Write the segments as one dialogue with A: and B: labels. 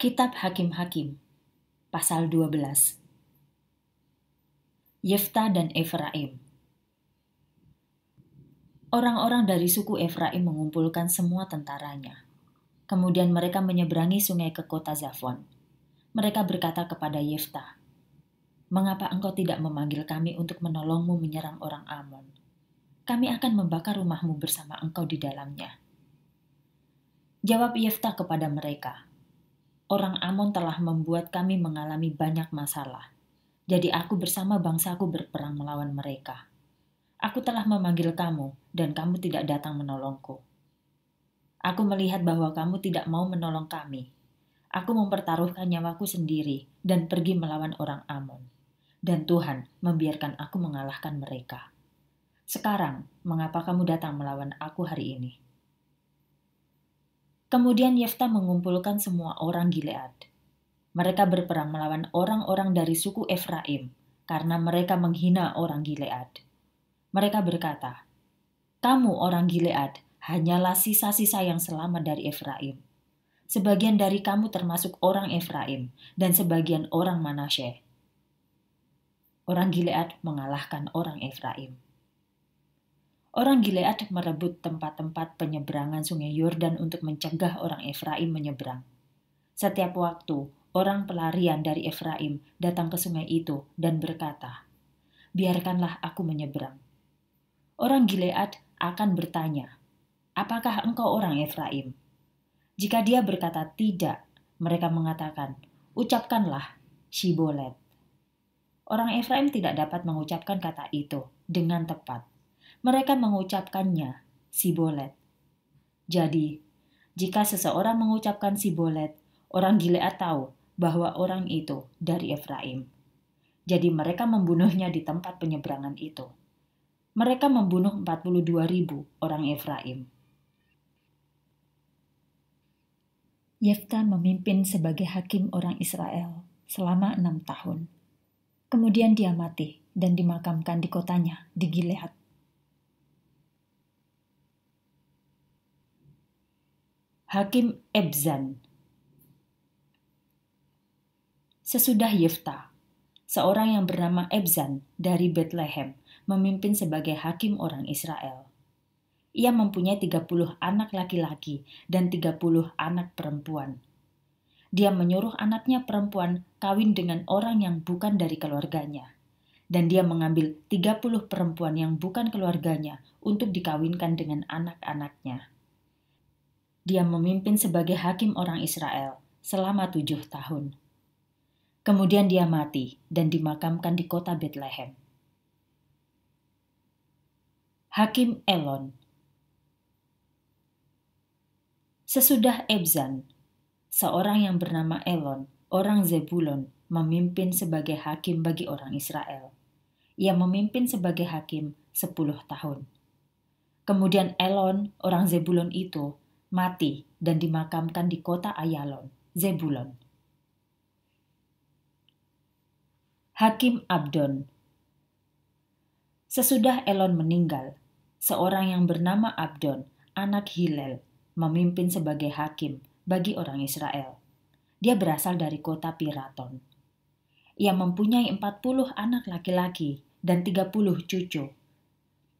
A: Kitab Hakim-Hakim, pasal 12. Yefta dan Efraim. Orang-orang dari suku Efraim mengumpulkan semua tentaranya. Kemudian mereka menyeberangi sungai ke kota Zafon. Mereka berkata kepada Yefta, Mengapa engkau tidak memanggil kami untuk menolongmu menyerang orang Amon? Kami akan membakar rumahmu bersama engkau di dalamnya. Jawab Yefta kepada mereka, orang Amon telah membuat kami mengalami banyak masalah. Jadi aku bersama bangsaku berperang melawan mereka. Aku telah memanggil kamu, dan kamu tidak datang menolongku. Aku melihat bahwa kamu tidak mau menolong kami. Aku mempertaruhkan nyawaku sendiri dan pergi melawan orang Amon. Dan Tuhan membiarkan aku mengalahkan mereka. Sekarang, mengapa kamu datang melawan aku hari ini?' Kemudian Yefta mengumpulkan semua orang Gilead. Mereka berperang melawan orang-orang dari suku Efraim karena mereka menghina orang Gilead. Mereka berkata, "Kamu orang Gilead hanyalah sisa-sisa yang selamat dari Efraim. Sebagian dari kamu termasuk orang Efraim dan sebagian orang Manasye." Orang Gilead mengalahkan orang Efraim. Orang Gilead merebut tempat-tempat penyeberangan sungai Yordan untuk mencegah orang Efraim menyeberang. Setiap waktu, orang pelarian dari Efraim datang ke sungai itu dan berkata, Biarkanlah aku menyeberang. Orang Gilead akan bertanya, Apakah engkau orang Efraim? Jika dia berkata tidak, mereka mengatakan, Ucapkanlah Shibolet. Orang Efraim tidak dapat mengucapkan kata itu dengan tepat mereka mengucapkannya Sibolet. Jadi, jika seseorang mengucapkan Sibolet, orang Gilead tahu bahwa orang itu dari Efraim. Jadi mereka membunuhnya di tempat penyeberangan itu. Mereka membunuh 42 ribu orang Efraim. Yefta memimpin sebagai hakim orang Israel selama enam tahun. Kemudian dia mati dan dimakamkan di kotanya di Gilead. Hakim Ebzan. Sesudah Yefta, seorang yang bernama Ebzan dari Bethlehem memimpin sebagai hakim orang Israel. Ia mempunyai 30 anak laki-laki dan 30 anak perempuan. Dia menyuruh anaknya perempuan kawin dengan orang yang bukan dari keluarganya. Dan dia mengambil 30 perempuan yang bukan keluarganya untuk dikawinkan dengan anak-anaknya dia memimpin sebagai hakim orang Israel selama tujuh tahun. Kemudian dia mati dan dimakamkan di kota Bethlehem. Hakim Elon Sesudah Ebzan, seorang yang bernama Elon, orang Zebulon, memimpin sebagai hakim bagi orang Israel. Ia memimpin sebagai hakim sepuluh tahun. Kemudian Elon, orang Zebulon itu, mati dan dimakamkan di kota Ayalon, Zebulon. Hakim Abdon Sesudah Elon meninggal, seorang yang bernama Abdon, anak Hilel, memimpin sebagai hakim bagi orang Israel. Dia berasal dari kota Piraton. Ia mempunyai 40 anak laki-laki dan 30 cucu.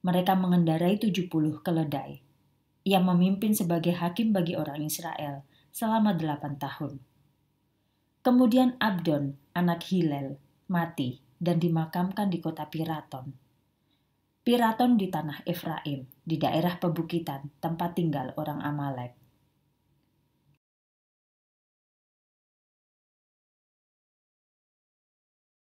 A: Mereka mengendarai 70 keledai ia memimpin sebagai hakim bagi orang Israel selama delapan tahun. Kemudian Abdon, anak Hilel, mati dan dimakamkan di kota Piraton. Piraton di tanah Efraim, di daerah pebukitan tempat tinggal orang Amalek.